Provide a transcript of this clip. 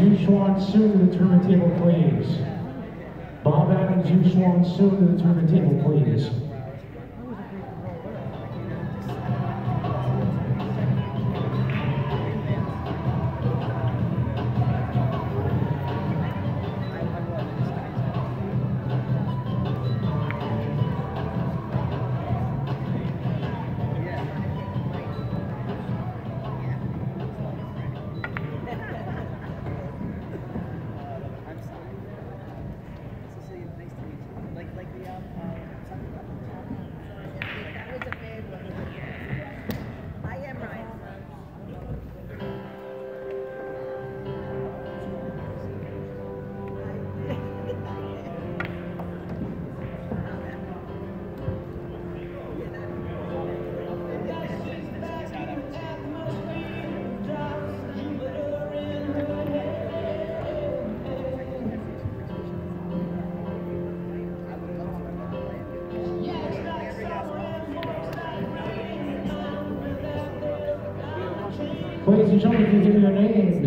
Yu Xuan Sun to the tournament table, please. Bob Adams, Yu Xuan Sun to the tournament table, please. Ladies and gentlemen, if you give me your names.